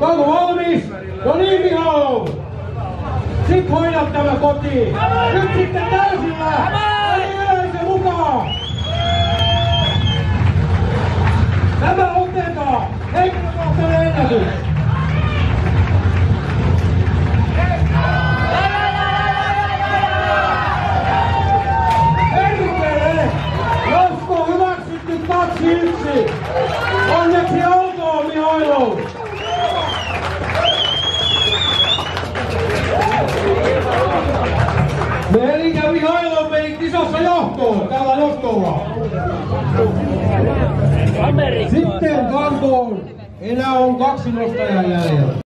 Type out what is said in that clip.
Onko valmis? No niin, Mihalu! Sit hoidat tämä kotiin! Nyt sitten täysillä! Eli yleisö mukaan! Tämä otetaan! Henkilökohtainen ennätys! Hyväksytty 2-1! Onneksi olkoon, Mihailov! Kisassa johtoon tällä johtolla. Sitten kantoon. Enää on kaksi nostajaa jäljellä.